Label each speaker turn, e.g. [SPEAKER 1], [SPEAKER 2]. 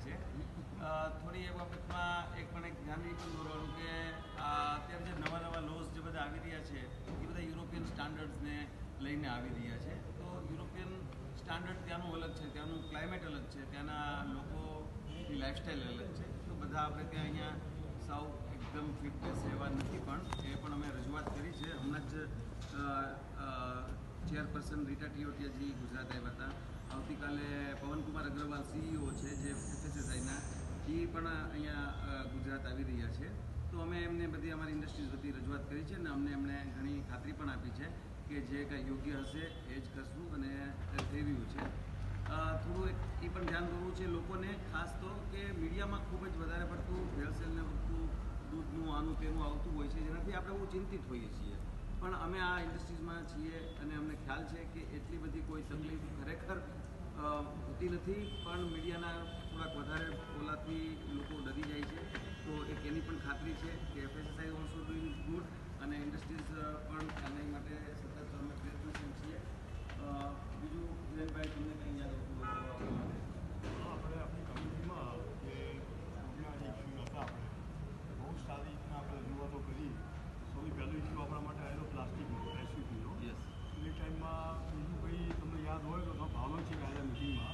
[SPEAKER 1] અ, થોડી એ બાબતમાં એક પણ એક ધ્યાન એ પણ દોરવાનું કે અત્યારે જે નવા નવા લોઝ જે બધા આવી રહ્યા છે એ બધા યુરોપિયન સ્ટાન્ડર્ડ્સને લઈને આવી રહ્યા છે. તો યુરોપિયન સ્ટાન્ડર્ડ ત્યાંનું અલગ છે ત્યાંનું ક્લાઇમેટ અલગ છે ત્યાંના લોકોની લાઈફસ્ટાઈલ અલગ છે. તો બધા આપણે ત્યાં અહીંયા સાવ એકદમ ફિટ બેસે એવા નથી પણ એ પણ અમે રજૂઆત કરી છે. હમણાં જ ચેરપર્સન રીટા ટીઓટિયાજી ગુજરાત આવ્યા હતા. આવતીકાલે પવનકુમાર અગ્રવાલ સીઈઓ છે જે પણ અહીંયા ગુજરાત આવી રહ્યા છે. તો અમે એમને બધી અમારી ઇન્ડસ્ટ્રીઝ બધી રજૂઆત કરી છે અને અમને એમણે ઘણી ખાતરી પણ આપી છે કે જે કાંઈ યોગ્ય હશે એ જ કરશું અને થઈ રહ્યું છે. થોડું એક એ પણ ધ્યાન દોરવું છે લોકોને, ખાસ તો કે મીડિયામાં ખૂબ જ વધારે પડતું ભેળસેલને વખતું દૂધનું, આનું, તેનું આવતું હોય છે, જેનાથી આપણે બહુ ચિંતિત હોઈએ છીએ. પણ અમે આ ઇન્ડસ્ટ્રીઝમાં છીએ અને અમને ખ્યાલ છે કે એટલી બધી કોઈ તકલીફ ખરેખર હોતી નથી, પણ મીડિયાના થોડાક વધારે એનાથી લોકો ડરી જાય છે. તો એક એની પણ ખાતરી છે કે એફએસએસઆઈ ઓલસો ડુઈંગ ગુડ અને ઇન્ડસ્ટ્રીઝ પણ એના માટે સતત અમે પ્રયત્નશીલ છીએ. બીજું વિરેનભાઈ તમને કંઈ યાદ આવતું
[SPEAKER 2] આપણે આપણી કમિટીમાં કે પ્રોબ્લેમ ઇસ્યુ હતા બહુ સારી રીતના આપણે રજૂઆતો કરી. સૌથી પહેલો ઇસ્યુ આપણા માટે આવેલો પ્લાસ્ટિકનો રેસીપીનો
[SPEAKER 1] યસ
[SPEAKER 2] એ ટાઈમમાં બીજું કંઈ તમને યાદ હોય તો ભાવનો છે કે મિટિંગમાં